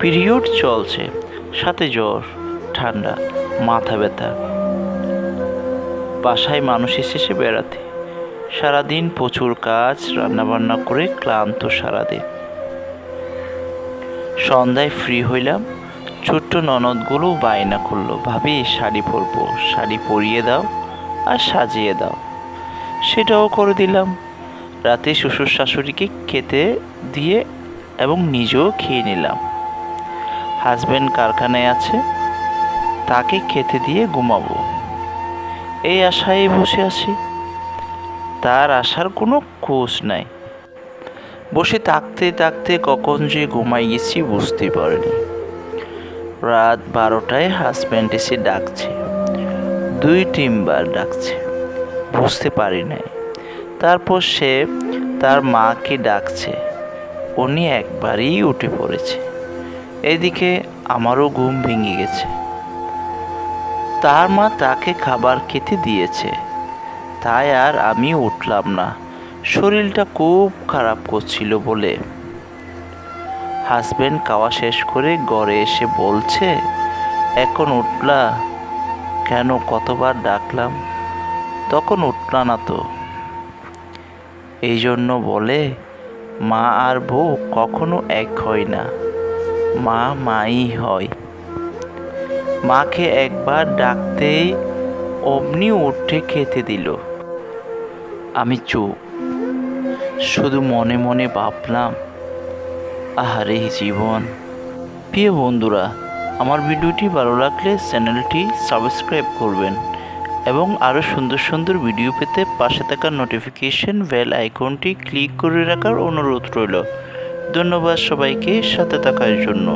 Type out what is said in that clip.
Period চলছে। সাথে জ্বর, ঠান্ডা, মাথা ব্যথা। বাসায় মানুষ এসেছে বেড়াতে। সারাদিন প্রচুর কাজ, রান্নাবান্না করে ক্লান্ত সারাদিন। সন্ধ্যায় ফ্রি হইলাম। ছোট্ট ননদগুলো বায়না করল, ভাবি, শাড়ি পরবো। শাড়ি পরিয়ে দাও আর সাজিয়ে দাও। সেটাও করে দিলাম। রাতে শ্বশুর শাশুড়িকে খেতে দিয়ে এবং নিজেও খেয়ে নিলাম। হাজব্যান্ড কারখানায় আছে, তাকে খেতে দিয়ে ঘুমাবো। এই আশায় বসে আছি। তার আসার কোনো খোঁজ নাই। বসে থাকতে থাকতে কখন যে ঘুমাই গেছি বুঝতে পারিনি। রাত বারোটায় হাজব্যান্ড এসে ডাকছে। দুই তিনবার ডাকছে। বুঝতে পারি নাই। তারপর সে তার মাকে ডাকছে। উনি একবারই উঠে পড়েছে। এদিকে আমারও ঘুম ভেঙে গেছে। তার মা তাকে খাবার খেতে দিয়েছে। তাই আর আমি উঠলাম না। শরীরটা খুব খারাপ করছিল বলে। হাজবেন্ড খাওয়া শেষ করে ঘরে এসে বলছে, এখন উঠলা? কেন কতবার ডাকলাম? তখন উঠলা না তো? এই জন্য বলে, মা আর বউ কখনো এক হয় না। মা মাই হয়। মাকে একবার ডাকতেই অমনি উঠে খেতে দিল। আমি চুপ। শুধু মনে মনে ভাবলাম, আহারে জীবন। প্রিয় বন্ধুরা, আমার ভিডিওটি ভালো লাগলে চ্যানেলটি সাবস্ক্রাইব করবেন এবং আরও সুন্দর সুন্দর ভিডিও পেতে পাশে থাকা নোটিফিকেশন বেল আইকনটি ক্লিক করে রাখার অনুরোধ রইল। ধন্যবাদ সবাইকে সাথে থাকার জন্য।